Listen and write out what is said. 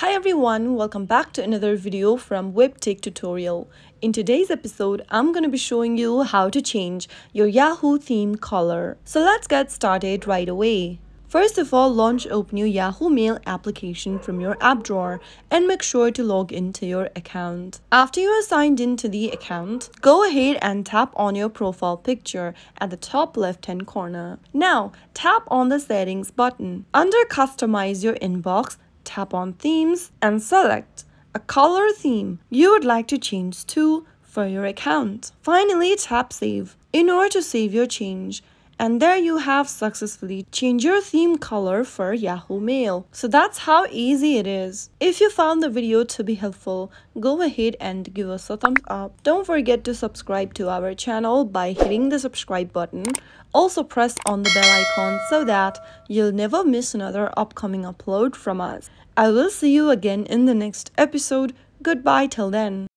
Hi everyone, welcome back to another video from WebTech Tutorial. In today's episode, I'm going to be showing you how to change your Yahoo theme color. So let's get started right away. First of all, launch open your Yahoo Mail application from your app drawer and make sure to log into your account. After you are signed into the account, go ahead and tap on your profile picture at the top left hand corner. Now, tap on the settings button. Under customize your inbox, tap on themes and select a color theme you would like to change to for your account. Finally, tap save in order to save your change. And there you have successfully changed your theme color for Yahoo Mail. So that's how easy it is. If you found the video to be helpful, go ahead and give us a thumbs up. Don't forget to subscribe to our channel by hitting the subscribe button. Also press on the bell icon so that you'll never miss another upcoming upload from us. I will see you again in the next episode. Goodbye till then.